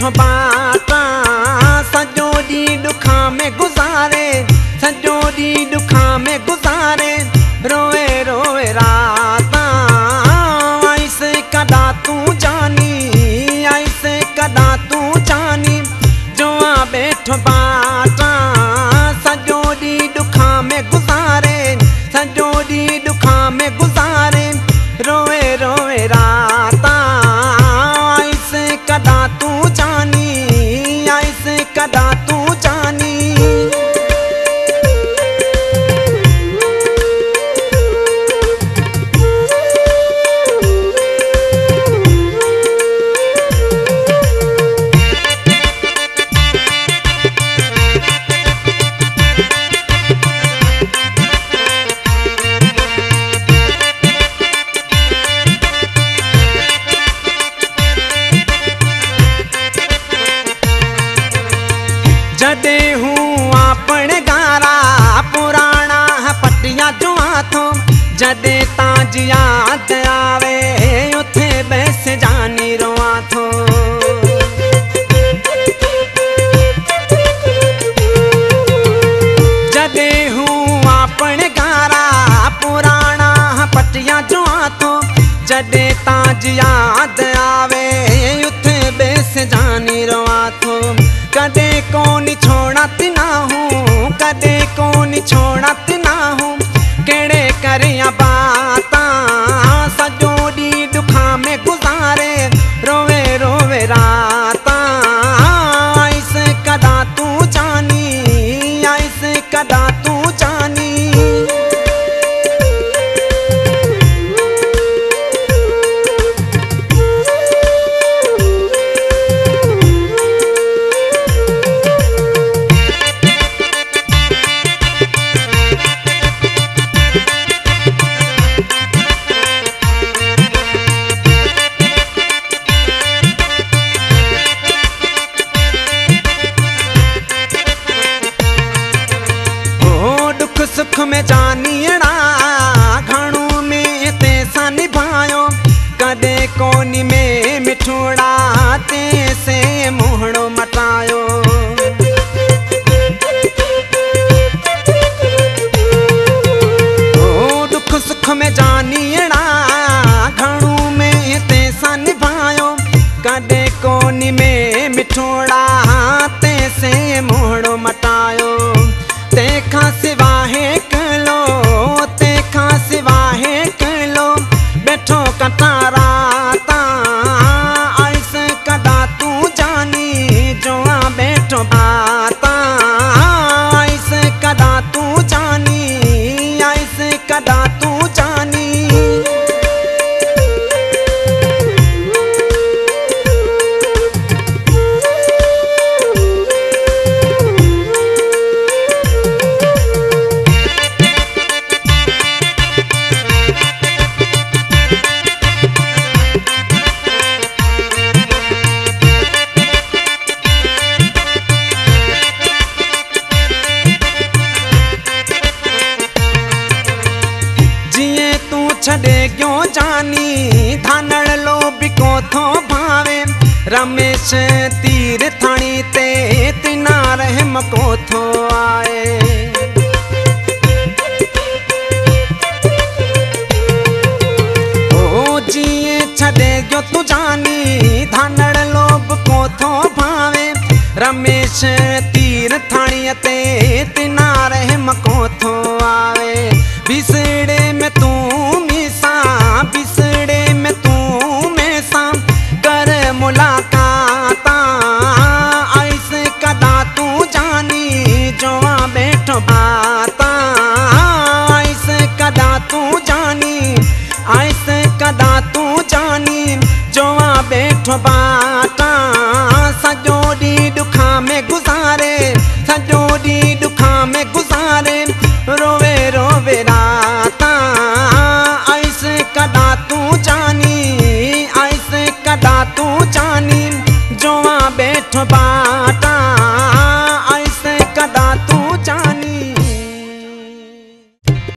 ฐบา हूँ आपण गारा पुराणा पटिया जो हाथो। जॾहिं ताज आवे उथे बैस जानी रोआ थो जॾहिं हूँ आपण गारा पुराणा पटिया जो हाथो। जॾहिं ताज आवे उथे बैस जानी रोआ थो कदे कोन सुख में जानियड़ा घणो में तैसां निभायो। कॾहिं कोनी में मिठोड़ा तैसे मोहणो मटायो। दुख सुख में जानियड़ा घणो में तैसां निभायो। कॾहिं कोनी में मिठोड़ा तैसे मोहणो क्यों जानी? धानड़ लोभी को थो भावे। रमेश तीर थाणी ते तिना रहम को थो आए। ओ जीअं छॾे क्यों तूं जानी? धानड़ को थो भावे। रमेश तीर थाणीअ ते तिना रहम को थो आवे बिसड़े में